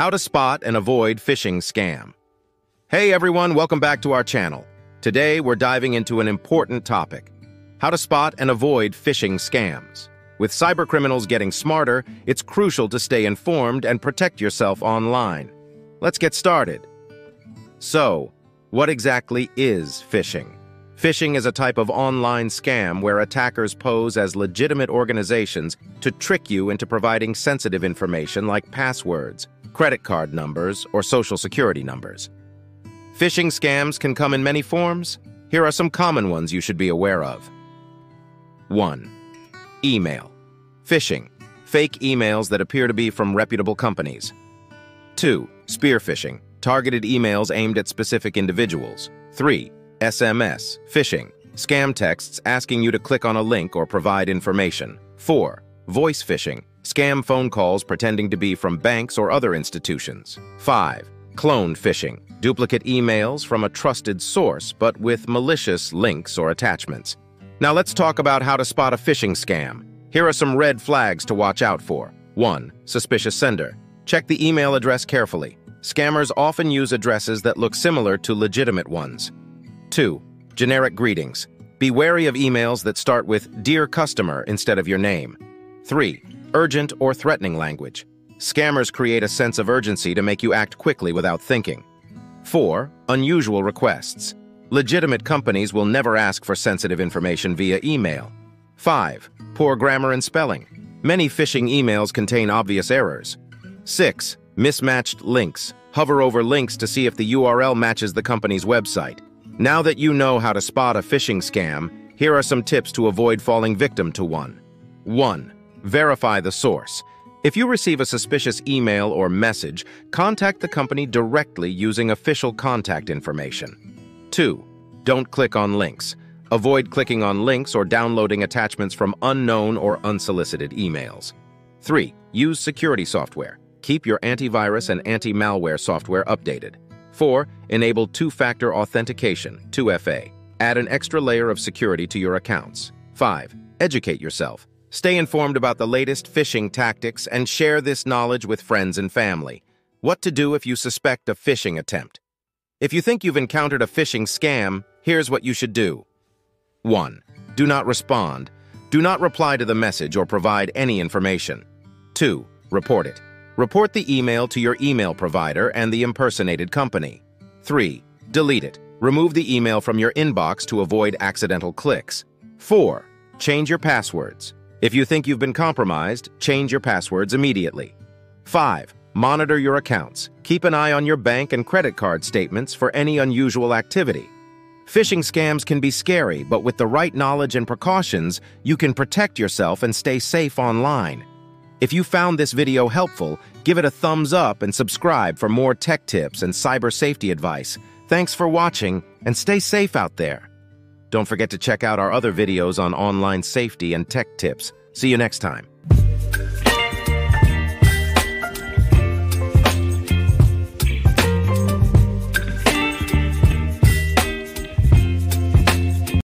How to spot and avoid phishing scam. Hey everyone, welcome back to our channel. Today we're diving into an important topic. How to spot and avoid phishing scams. With cybercriminals getting smarter, it's crucial to stay informed and protect yourself online. Let's get started. So, what exactly is phishing? Phishing is a type of online scam where attackers pose as legitimate organizations to trick you into providing sensitive information like passwords, credit card numbers, or social security numbers. Phishing scams can come in many forms. Here are some common ones you should be aware of. 1. Email. Phishing. Fake emails that appear to be from reputable companies. 2. Spear phishing. Targeted emails aimed at specific individuals. 3. SMS, phishing, scam texts asking you to click on a link or provide information. 4. Voice phishing, scam phone calls pretending to be from banks or other institutions. 5. Clone phishing, duplicate emails from a trusted source but with malicious links or attachments. Now let's talk about how to spot a phishing scam. Here are some red flags to watch out for. 1. Suspicious sender. Check the email address carefully. Scammers often use addresses that look similar to legitimate ones. 2. Generic greetings. Be wary of emails that start with Dear Customer instead of your name. 3. Urgent or threatening language. Scammers create a sense of urgency to make you act quickly without thinking. 4. Unusual requests. Legitimate companies will never ask for sensitive information via email. 5. Poor grammar and spelling. Many phishing emails contain obvious errors. 6. Mismatched links. Hover over links to see if the URL matches the company's website. Now that you know how to spot a phishing scam, here are some tips to avoid falling victim to one. 1. Verify the source. If you receive a suspicious email or message, contact the company directly using official contact information. 2. Don't click on links. Avoid clicking on links or downloading attachments from unknown or unsolicited emails. 3. Use security software. Keep your antivirus and anti-malware software updated. 4. Enable two-factor authentication, 2FA. Add an extra layer of security to your accounts. 5. Educate yourself. Stay informed about the latest phishing tactics and share this knowledge with friends and family. What to do if you suspect a phishing attempt. If you think you've encountered a phishing scam, here's what you should do. 1. Do not respond. Do not reply to the message or provide any information. 2. Report it. Report the email to your email provider and the impersonated company. 3. Delete it. Remove the email from your inbox to avoid accidental clicks. 4. Change your passwords. If you think you've been compromised, change your passwords immediately. 5. Monitor your accounts. Keep an eye on your bank and credit card statements for any unusual activity. Phishing scams can be scary, but with the right knowledge and precautions, you can protect yourself and stay safe online. If you found this video helpful, give it a thumbs up and subscribe for more tech tips and cyber safety advice. Thanks for watching, and stay safe out there. Don't forget to check out our other videos on online safety and tech tips. See you next time.